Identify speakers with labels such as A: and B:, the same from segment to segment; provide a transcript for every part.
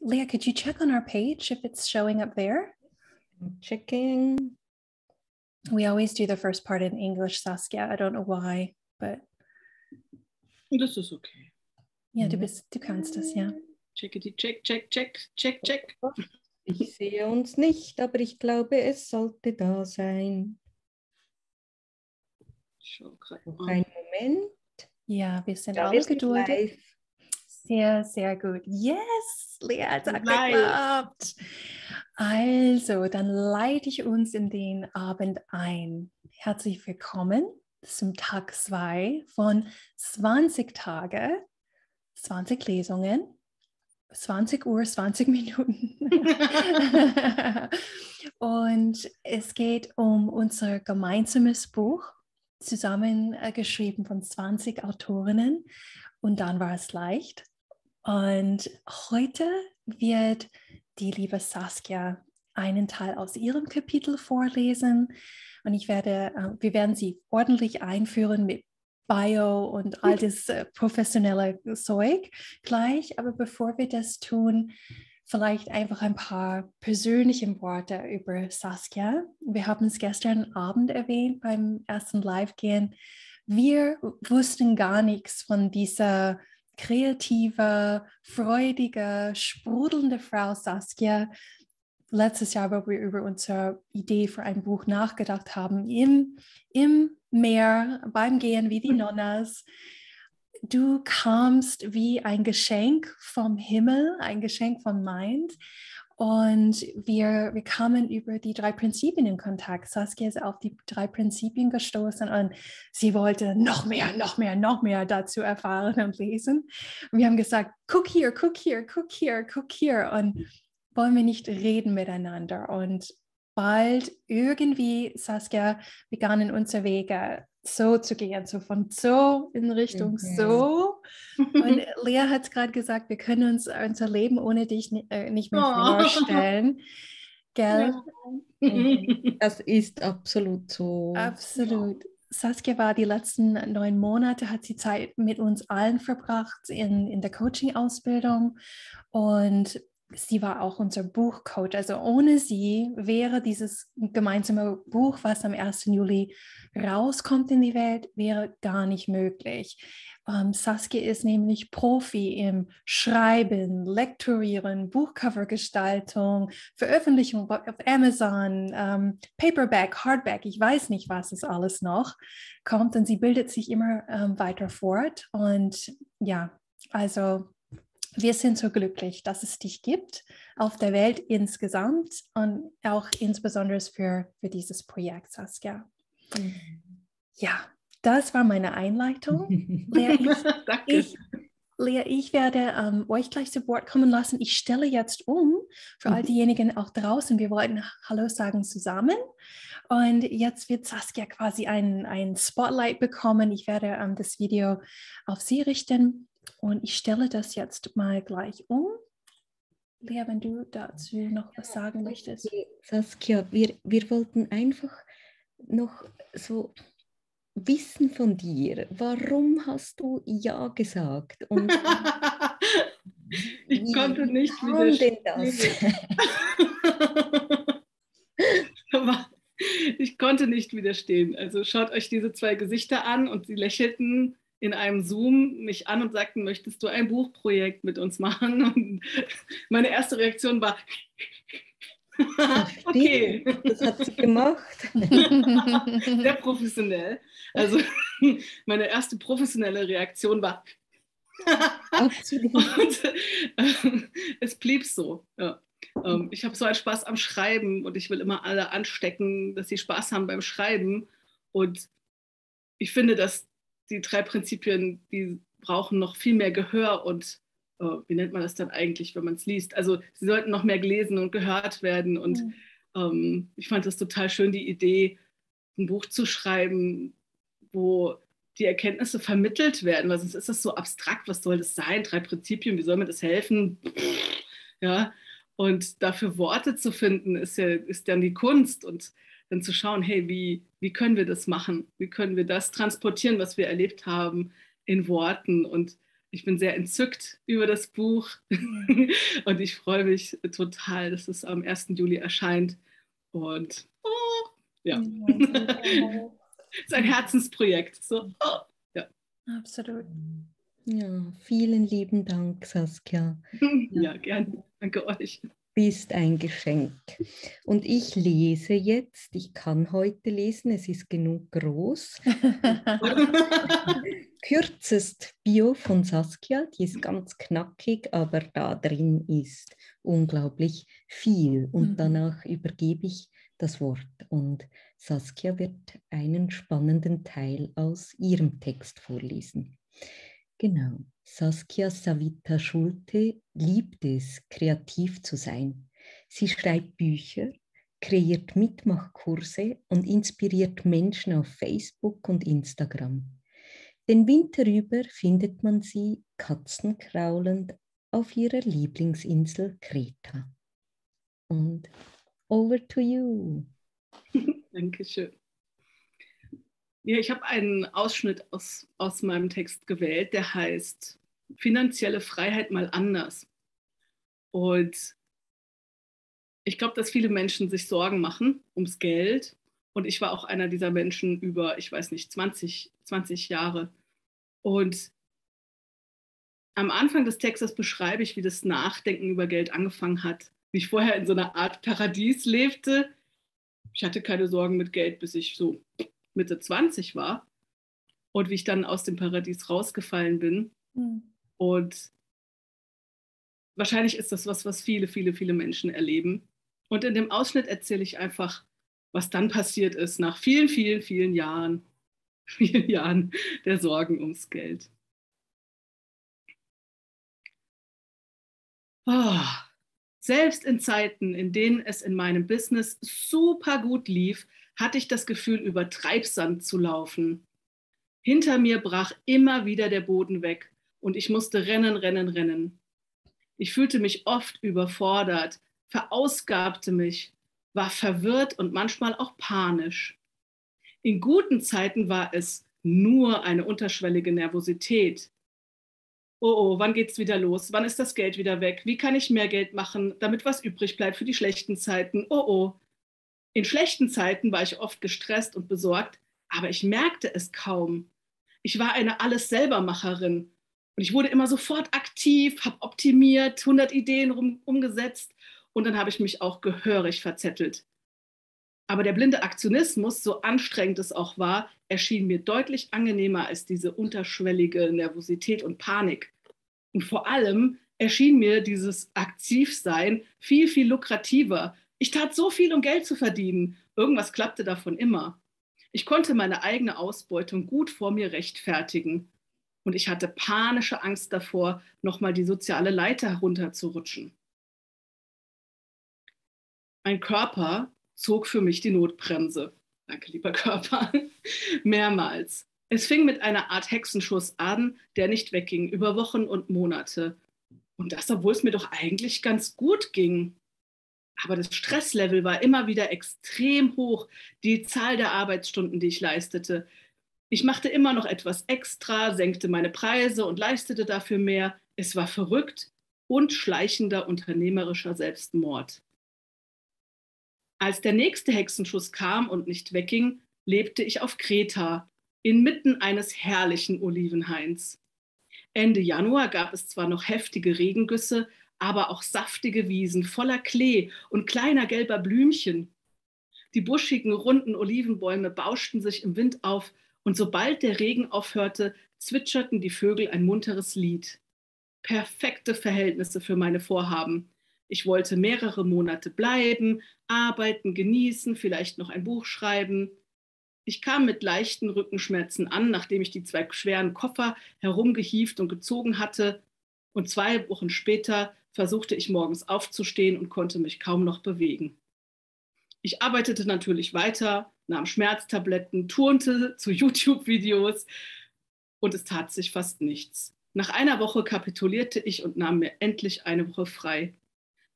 A: Leah, could you check on our page if it's showing up there?
B: Checking.
A: We always do the first part in English, Saskia. I don't know why, but
C: Das ist okay.
A: ja, du
B: Mhm.
A: bist, du kannst das, ja.
C: Check, it, check, check, check, check, check.
B: Ich sehe uns nicht, aber ich glaube, es sollte da sein.
C: Schau grad
B: Noch einen Moment.
A: Ja, wir sind
B: Ja,
A: alle geduldig.
B: live.
A: Sehr, sehr gut. Yes, Lea hat es geklappt. Also, dann leite ich uns in den Abend ein. Herzlich willkommen zum Tag 2 von 20 Tage, 20 Lesungen, 20 Uhr, 20 Minuten. Und es geht um unser gemeinsames Buch, zusammengeschrieben von 20 Autorinnen. Und dann war es leicht. Und heute wird die liebe Saskia einen Teil aus ihrem Kapitel vorlesen. Und ich werde, äh, wir werden sie ordentlich einführen mit Bio und all das äh, professionelle Zeug gleich. Aber bevor wir das tun, vielleicht einfach ein paar persönliche Worte über Saskia. Wir haben es gestern Abend erwähnt beim ersten Live-Gehen. Wir wussten gar nichts von dieser kreative, freudige, sprudelnde Frau Saskia. Letztes Jahr, wo wir über unsere Idee für ein Buch nachgedacht haben, im, im Meer, beim Gehen wie die Nonnas. Du kamst wie ein Geschenk vom Himmel, ein Geschenk vom Mind. Und wir, wir kamen über die drei Prinzipien in Kontakt. Saskia ist auf die drei Prinzipien gestoßen und sie wollte noch mehr, noch mehr, noch mehr dazu erfahren und lesen. Und wir haben gesagt, guck hier, guck hier, guck hier, guck hier. Und wollen wir nicht reden miteinander? Und bald irgendwie, Saskia, begannen unsere Wege so zu gehen, so von so in Richtung
B: Mhm.
A: so. Und Lea hat es gerade gesagt, wir können uns unser Leben ohne dich äh, nicht mehr
C: Oh.
A: vorstellen. Gell?
B: Das ist absolut so.
A: Absolut. Saskia war die letzten neun Monate, hat sie Zeit mit uns allen verbracht in, in der Coaching-Ausbildung und sie war auch unser Buchcoach. Also ohne sie wäre dieses gemeinsame Buch, was am 1. Juli rauskommt in die Welt, wäre gar nicht möglich. Ähm, Saskia ist nämlich Profi im Schreiben, Lektorieren, Buchcovergestaltung, Veröffentlichung auf Amazon, ähm, Paperback, Hardback, ich weiß nicht, was es alles noch kommt. Und sie bildet sich immer ähm, weiter fort. Und ja, also wir sind so glücklich, dass es dich gibt auf der Welt insgesamt und auch insbesondere für, für dieses Projekt, Saskia. Ja, das war meine Einleitung. Lea, ich,
C: Danke.
A: ich, Lea, ich werde ähm, euch gleich zu Wort kommen lassen. Ich stelle jetzt um für all
B: Mhm.
A: diejenigen auch draußen. Wir wollten Hallo sagen zusammen. Und jetzt wird Saskia quasi ein, ein Spotlight bekommen. Ich werde ähm, das Video auf sie richten. Und ich stelle das jetzt mal gleich um. Lea, wenn du dazu noch was sagen möchtest.
B: Saskia, wir, wir wollten einfach noch so wissen von dir, warum hast du Ja gesagt? Und
C: ich
B: wie
C: konnte nicht
B: kam denn das?
C: ich konnte nicht widerstehen. Also schaut euch diese zwei Gesichter an und sie lächelten in einem Zoom mich an und sagten, möchtest du ein Buchprojekt mit uns machen? Und meine erste Reaktion war, okay,
B: Das hat sie gemacht.
C: sehr professionell. Also meine erste professionelle Reaktion war, und äh, es blieb so. Ja. Ähm, ich habe so einen Spaß am Schreiben und ich will immer alle anstecken, dass sie Spaß haben beim Schreiben. Und ich finde, dass die drei Prinzipien, die brauchen noch viel mehr Gehör und äh, wie nennt man das dann eigentlich, wenn man es liest? Also sie sollten noch mehr gelesen und gehört werden. Und ähm, ich fand das total schön, die Idee, ein Buch zu schreiben, wo die Erkenntnisse vermittelt werden, weil sonst ist das so abstrakt, was soll das sein? Drei Prinzipien, wie soll mir das helfen? Ja, und dafür Worte zu finden, ist ja ist dann die Kunst und dann zu schauen, hey, wie, wie können wir das machen? Wie können wir das transportieren, was wir erlebt haben, in Worten? Und ich bin sehr entzückt über das Buch und ich freue mich total, dass es am 1. Juli erscheint. Und oh, ja, es ist ein Herzensprojekt. So, oh,
A: ja. Absolut.
B: Ja, vielen lieben Dank, Saskia.
C: Ja, gerne. Danke euch
B: bist ein Geschenk. Und ich lese jetzt, ich kann heute lesen, es ist genug groß. Kürzest Bio von Saskia, die ist ganz knackig, aber da drin ist unglaublich viel. Und mhm. danach übergebe ich das Wort. Und Saskia wird einen spannenden Teil aus ihrem Text vorlesen. Genau. Saskia Savita Schulte liebt es, kreativ zu sein. Sie schreibt Bücher, kreiert Mitmachkurse und inspiriert Menschen auf Facebook und Instagram. Den Winter über findet man sie katzenkraulend auf ihrer Lieblingsinsel Kreta. Und over to you.
C: Dankeschön. Ja, ich habe einen Ausschnitt aus, aus meinem Text gewählt, der heißt Finanzielle Freiheit mal anders. Und ich glaube, dass viele Menschen sich Sorgen machen ums Geld. Und ich war auch einer dieser Menschen über, ich weiß nicht, 20, 20 Jahre. Und am Anfang des Textes beschreibe ich, wie das Nachdenken über Geld angefangen hat. Wie ich vorher in so einer Art Paradies lebte. Ich hatte keine Sorgen mit Geld, bis ich so Mitte 20 war und wie ich dann aus dem Paradies rausgefallen bin. Mhm. Und wahrscheinlich ist das was, was viele, viele, viele Menschen erleben. Und in dem Ausschnitt erzähle ich einfach, was dann passiert ist nach vielen, vielen, vielen Jahren, vielen Jahren der Sorgen ums Geld. Oh, selbst in Zeiten, in denen es in meinem Business super gut lief, hatte ich das Gefühl, über Treibsand zu laufen. Hinter mir brach immer wieder der Boden weg und ich musste rennen, rennen, rennen. Ich fühlte mich oft überfordert, verausgabte mich, war verwirrt und manchmal auch panisch. In guten Zeiten war es nur eine unterschwellige Nervosität. Oh, oh, wann geht's wieder los? Wann ist das Geld wieder weg? Wie kann ich mehr Geld machen, damit was übrig bleibt für die schlechten Zeiten? Oh, oh. In schlechten Zeiten war ich oft gestresst und besorgt, aber ich merkte es kaum. Ich war eine Alles-Selbermacherin und ich wurde immer sofort aktiv, habe optimiert, 100 Ideen rum, umgesetzt und dann habe ich mich auch gehörig verzettelt. Aber der blinde Aktionismus, so anstrengend es auch war, erschien mir deutlich angenehmer als diese unterschwellige Nervosität und Panik. Und vor allem erschien mir dieses Aktivsein viel, viel lukrativer, ich tat so viel, um Geld zu verdienen. Irgendwas klappte davon immer. Ich konnte meine eigene Ausbeutung gut vor mir rechtfertigen. Und ich hatte panische Angst davor, nochmal die soziale Leiter herunterzurutschen. Mein Körper zog für mich die Notbremse. Danke, lieber Körper. Mehrmals. Es fing mit einer Art Hexenschuss an, der nicht wegging, über Wochen und Monate. Und das, obwohl es mir doch eigentlich ganz gut ging. Aber das Stresslevel war immer wieder extrem hoch, die Zahl der Arbeitsstunden, die ich leistete. Ich machte immer noch etwas extra, senkte meine Preise und leistete dafür mehr. Es war verrückt und schleichender unternehmerischer Selbstmord. Als der nächste Hexenschuss kam und nicht wegging, lebte ich auf Kreta, inmitten eines herrlichen Olivenhains. Ende Januar gab es zwar noch heftige Regengüsse, aber auch saftige Wiesen voller Klee und kleiner gelber Blümchen. Die buschigen, runden Olivenbäume bauschten sich im Wind auf, und sobald der Regen aufhörte, zwitscherten die Vögel ein munteres Lied. Perfekte Verhältnisse für meine Vorhaben. Ich wollte mehrere Monate bleiben, arbeiten, genießen, vielleicht noch ein Buch schreiben. Ich kam mit leichten Rückenschmerzen an, nachdem ich die zwei schweren Koffer herumgehieft und gezogen hatte. Und zwei Wochen später versuchte ich morgens aufzustehen und konnte mich kaum noch bewegen. Ich arbeitete natürlich weiter, nahm Schmerztabletten, turnte zu YouTube-Videos und es tat sich fast nichts. Nach einer Woche kapitulierte ich und nahm mir endlich eine Woche frei.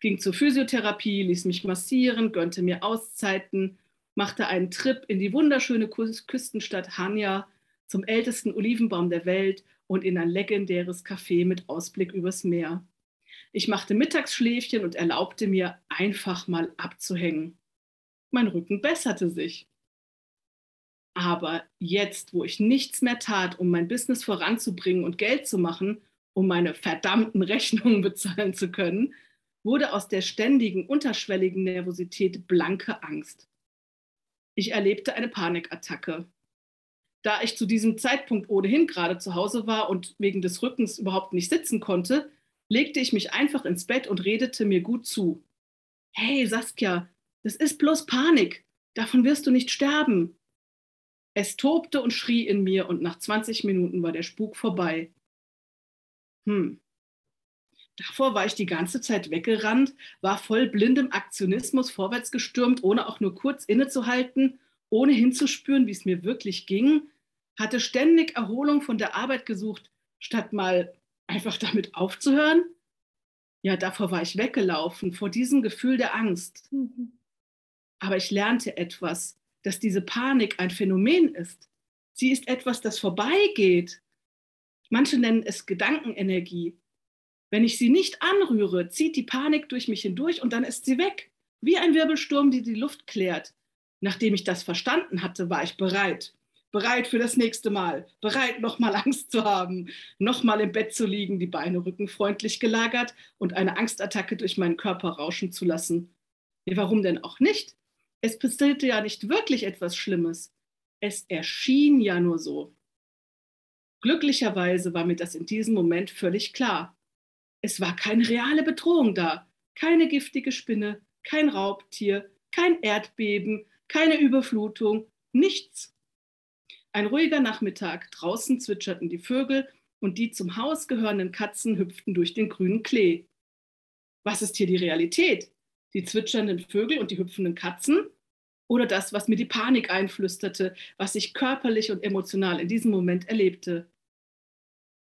C: Ging zur Physiotherapie, ließ mich massieren, gönnte mir Auszeiten, machte einen Trip in die wunderschöne Küstenstadt Hanya zum ältesten Olivenbaum der Welt und in ein legendäres Café mit Ausblick übers Meer. Ich machte Mittagsschläfchen und erlaubte mir, einfach mal abzuhängen. Mein Rücken besserte sich. Aber jetzt, wo ich nichts mehr tat, um mein Business voranzubringen und Geld zu machen, um meine verdammten Rechnungen bezahlen zu können, wurde aus der ständigen, unterschwelligen Nervosität blanke Angst. Ich erlebte eine Panikattacke. Da ich zu diesem Zeitpunkt ohnehin gerade zu Hause war und wegen des Rückens überhaupt nicht sitzen konnte, legte ich mich einfach ins Bett und redete mir gut zu. Hey Saskia, das ist bloß Panik. Davon wirst du nicht sterben. Es tobte und schrie in mir und nach 20 Minuten war der Spuk vorbei. Hm. Davor war ich die ganze Zeit weggerannt, war voll blindem Aktionismus vorwärts gestürmt, ohne auch nur kurz innezuhalten, ohne hinzuspüren, wie es mir wirklich ging, hatte ständig Erholung von der Arbeit gesucht, statt mal einfach damit aufzuhören. Ja, davor war ich weggelaufen, vor diesem Gefühl der Angst. Mhm. Aber ich lernte etwas, dass diese Panik ein Phänomen ist. Sie ist etwas, das vorbeigeht. Manche nennen es Gedankenenergie. Wenn ich sie nicht anrühre, zieht die Panik durch mich hindurch und dann ist sie weg. Wie ein Wirbelsturm, der die Luft klärt. Nachdem ich das verstanden hatte, war ich bereit. Bereit für das nächste Mal. Bereit, nochmal Angst zu haben. Nochmal im Bett zu liegen, die Beine rückenfreundlich gelagert und eine Angstattacke durch meinen Körper rauschen zu lassen. Warum denn auch nicht? Es passierte ja nicht wirklich etwas Schlimmes. Es erschien ja nur so. Glücklicherweise war mir das in diesem Moment völlig klar. Es war keine reale Bedrohung da, keine giftige Spinne, kein Raubtier, kein Erdbeben, keine Überflutung, nichts. Ein ruhiger Nachmittag, draußen zwitscherten die Vögel und die zum Haus gehörenden Katzen hüpften durch den grünen Klee. Was ist hier die Realität? Die zwitschernden Vögel und die hüpfenden Katzen oder das, was mir die Panik einflüsterte, was ich körperlich und emotional in diesem Moment erlebte.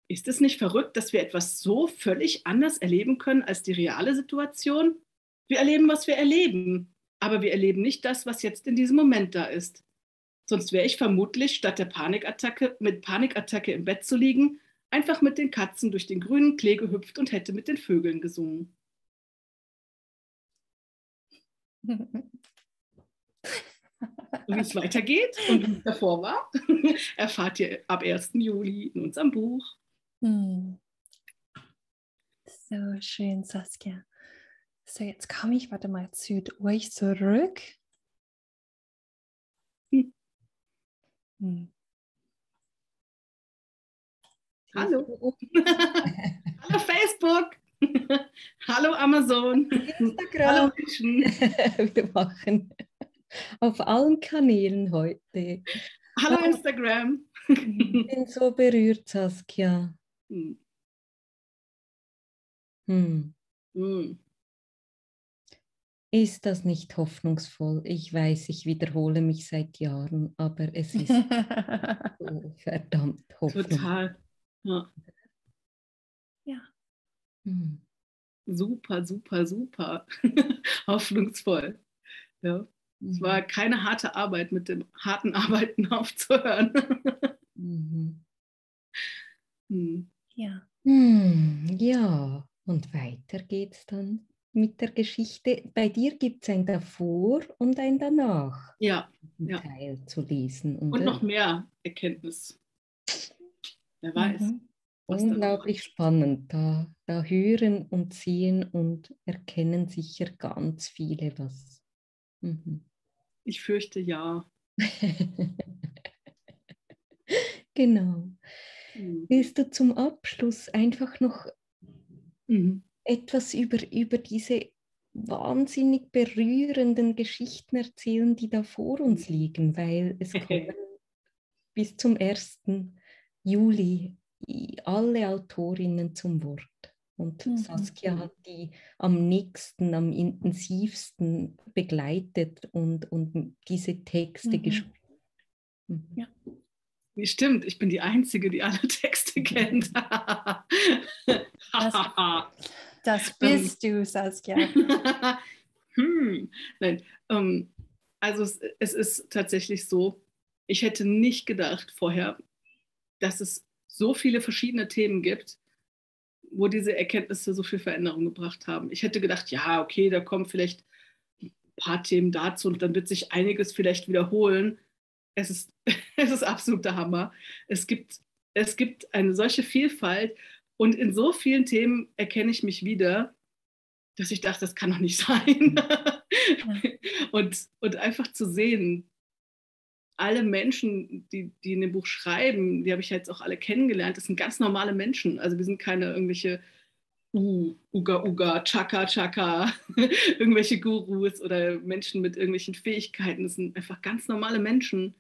C: Ist es nicht verrückt, dass wir etwas so völlig anders erleben können als die reale Situation? Wir erleben, was wir erleben, aber wir erleben nicht das, was jetzt in diesem Moment da ist. Sonst wäre ich vermutlich, statt der Panikattacke mit Panikattacke im Bett zu liegen, einfach mit den Katzen durch den grünen Klee gehüpft und hätte mit den Vögeln gesungen. Wie es weitergeht und wie es davor war, erfahrt ihr ab 1. Juli in unserem Buch. Hm.
A: So schön, Saskia. So, jetzt komme ich, warte mal, zu euch zurück. Hm.
C: Hm. Hallo. Hallo Facebook. Hallo Amazon. Instagram. Hallo
B: Menschen. Wir machen auf allen Kanälen heute.
C: Hallo Instagram.
B: Ich bin so berührt, Saskia. Hm. Hm. Hm. Ist das nicht hoffnungsvoll? Ich weiß, ich wiederhole mich seit Jahren, aber es ist so verdammt hoffnungsvoll. Total. Ja.
C: Hm. Super, super, super. Hoffnungsvoll. Ja. Mhm. Es war keine harte Arbeit, mit dem harten Arbeiten aufzuhören. mhm.
B: hm. Ja. Hm, ja, und weiter geht's dann mit der Geschichte. Bei dir gibt es ein Davor und ein Danach.
C: Ja.
B: ja. Teil zu lesen.
C: Oder? Und noch mehr Erkenntnis. Wer weiß. Mhm.
B: Unglaublich spannend. Da, da hören und sehen und erkennen sicher ganz viele was.
C: Mhm. Ich fürchte ja.
B: genau. Mhm. Willst du zum Abschluss einfach noch mhm. etwas über, über diese wahnsinnig berührenden Geschichten erzählen, die da vor uns liegen, weil es kommen bis zum 1. Juli alle Autorinnen zum Wort. Und mhm. Saskia hat die am nächsten, am intensivsten begleitet und, und diese Texte mhm. geschrieben.
C: Mhm. Ja. Stimmt, ich bin die Einzige, die alle Texte kennt.
A: das, das bist du, Saskia.
C: hm, nein, ähm, also es, es ist tatsächlich so, ich hätte nicht gedacht vorher, dass es so viele verschiedene Themen gibt, wo diese Erkenntnisse so viel Veränderung gebracht haben. Ich hätte gedacht, ja, okay, da kommen vielleicht ein paar Themen dazu und dann wird sich einiges vielleicht wiederholen. Es ist, es ist absoluter Hammer. Es gibt, es gibt eine solche Vielfalt und in so vielen Themen erkenne ich mich wieder, dass ich dachte, das kann doch nicht sein. und, und einfach zu sehen, alle Menschen, die, die in dem Buch schreiben, die habe ich jetzt auch alle kennengelernt, das sind ganz normale Menschen. Also wir sind keine irgendwelche uh, Uga Uga, Chaka Chaka, irgendwelche Gurus oder Menschen mit irgendwelchen Fähigkeiten. Das sind einfach ganz normale Menschen,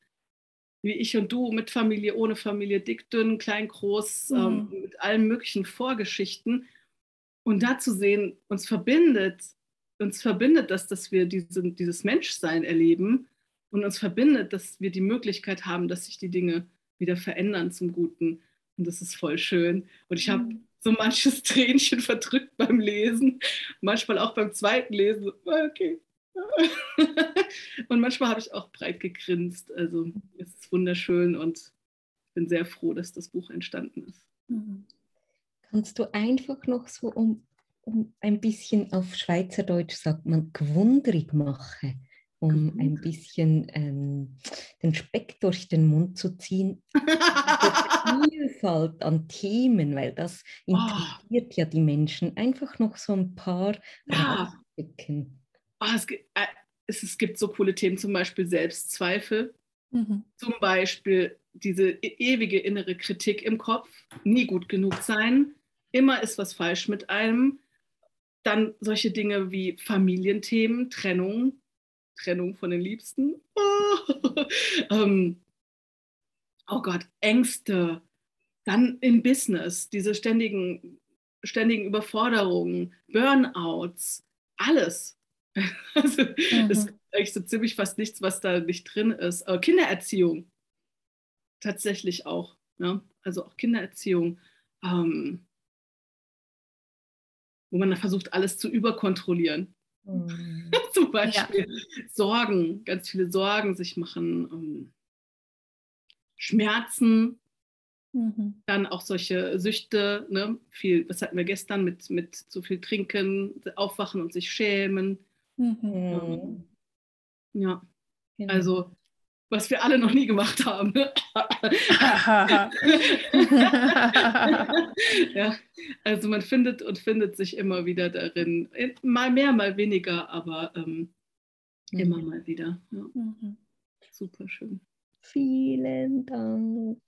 C: wie ich und du, mit Familie, ohne Familie, dick, dünn, klein, groß, mhm. ähm, mit allen möglichen Vorgeschichten. Und da zu sehen, uns verbindet, uns verbindet das, dass wir diese, dieses Menschsein erleben und uns verbindet, dass wir die Möglichkeit haben, dass sich die Dinge wieder verändern zum Guten. Und das ist voll schön. Und ich habe mhm. so manches Tränchen verdrückt beim Lesen, manchmal auch beim zweiten Lesen. Okay. und manchmal habe ich auch breit gegrinst. Also es ist wunderschön und ich bin sehr froh, dass das Buch entstanden ist. Mhm.
B: Kannst du einfach noch so um, um ein bisschen auf Schweizerdeutsch sagt man gewundrig machen? Um mhm. ein bisschen ähm, den Speck durch den Mund zu ziehen. Vielfalt an Themen, weil das ah. interessiert oh. ja die Menschen. Einfach noch so ein paar
C: ja. Oh, es, gibt, äh, es, es, gibt so coole Themen, zum Beispiel Selbstzweifel, mhm. zum Beispiel diese e-, ewige innere Kritik im Kopf, nie gut genug sein, immer ist was falsch mit einem. Dann solche Dinge wie Familienthemen, Trennung, Trennung von den Liebsten. Oh, ähm, oh Gott, Ängste. Dann im Business, diese ständigen, ständigen Überforderungen, Burnouts, alles. Also, mhm. ist eigentlich so ziemlich fast nichts, was da nicht drin ist. Aber Kindererziehung tatsächlich auch. Ja? Also auch Kindererziehung. Ähm, wo man versucht, alles zu überkontrollieren. Mhm. Zum Beispiel ja. Sorgen, ganz viele Sorgen sich machen, ähm, Schmerzen, mhm. dann auch solche Süchte, ne? viel, was hatten wir gestern mit, mit zu viel Trinken, aufwachen und sich schämen. Mhm. Ähm, ja, genau. also was wir alle noch nie gemacht haben. ja, also man findet und findet sich immer wieder darin. Mal mehr, mal weniger, aber ähm, mhm. immer mal wieder. Ja. Mhm. Super schön.
B: Vielen Dank.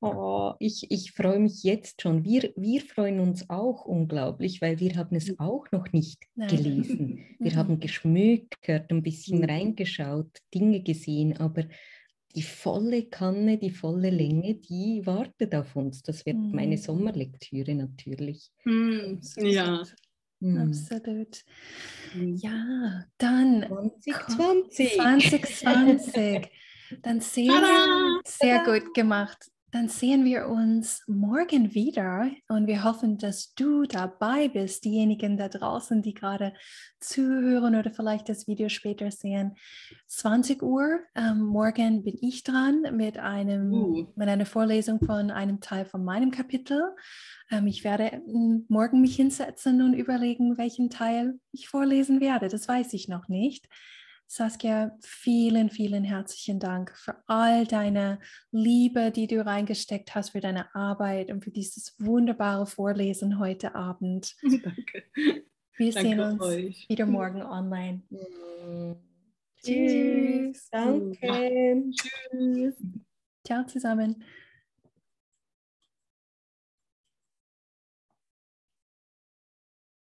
B: Oh, ich, ich freue mich jetzt schon. Wir, wir freuen uns auch unglaublich, weil wir haben es auch noch nicht Nein. gelesen. Wir mhm. haben geschmückert, ein bisschen mhm. reingeschaut, Dinge gesehen, aber die volle Kanne, die volle Länge, die wartet auf uns. Das wird mhm. meine Sommerlektüre natürlich.
C: Mhm. Ja.
A: Mhm. Absolut. Mhm. Ja, dann
B: 2020.
A: 2020. Dann sehen wir, sehr gut gemacht dann sehen wir uns morgen wieder und wir hoffen, dass du dabei bist, diejenigen da draußen, die gerade zuhören oder vielleicht das Video später sehen. 20 Uhr, ähm, morgen bin ich dran mit, einem, uh. mit einer Vorlesung von einem Teil von meinem Kapitel. Ähm, ich werde hm, morgen mich hinsetzen und überlegen, welchen Teil ich vorlesen werde. Das weiß ich noch nicht. Saskia, vielen, vielen herzlichen Dank für all deine Liebe, die du reingesteckt hast, für deine Arbeit und für dieses wunderbare Vorlesen heute Abend.
C: Danke.
A: Wir
C: Danke
A: sehen uns
C: euch.
A: wieder morgen online.
B: Tschüss. Danke.
C: Tschüss.
A: Ciao zusammen.